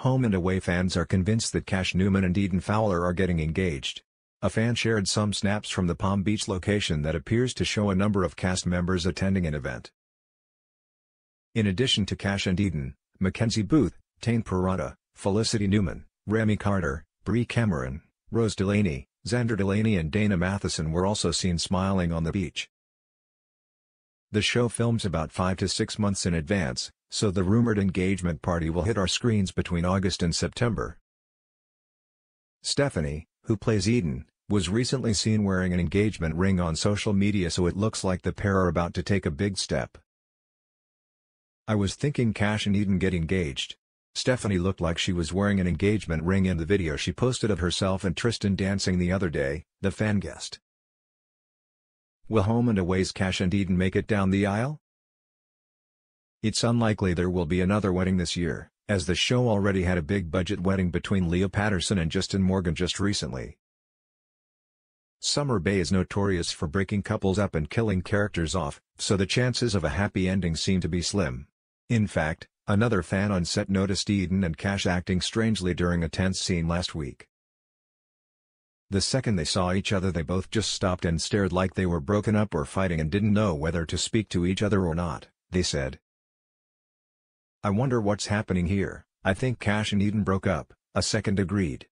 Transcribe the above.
Home and away fans are convinced that Cash Newman and Eden Fowler are getting engaged. A fan shared some snaps from the Palm Beach location that appears to show a number of cast members attending an event. In addition to Cash and Eden, Mackenzie Booth, Tane Parata, Felicity Newman, Remi Carter, Bree Cameron, Rose Delaney, Xander Delaney and Dana Matheson were also seen smiling on the beach. The show films about 5 to 6 months in advance, so the rumored engagement party will hit our screens between August and September. Stephanie, who plays Eden, was recently seen wearing an engagement ring on social media so it looks like the pair are about to take a big step. I was thinking Cash and Eden get engaged. Stephanie looked like she was wearing an engagement ring in the video she posted of herself and Tristan dancing the other day, the fan guessed. Will Home and Away's Cash and Eden make it down the aisle? It's unlikely there will be another wedding this year, as the show already had a big budget wedding between Leah Patterson and Justin Morgan just recently. Summer Bay is notorious for breaking couples up and killing characters off, so the chances of a happy ending seem to be slim. In fact, another fan on set noticed Eden and Cash acting strangely during a tense scene last week. The second they saw each other they both just stopped and stared like they were broken up or fighting and didn't know whether to speak to each other or not, they said. I wonder what's happening here, I think Cash and Eden broke up, a second agreed.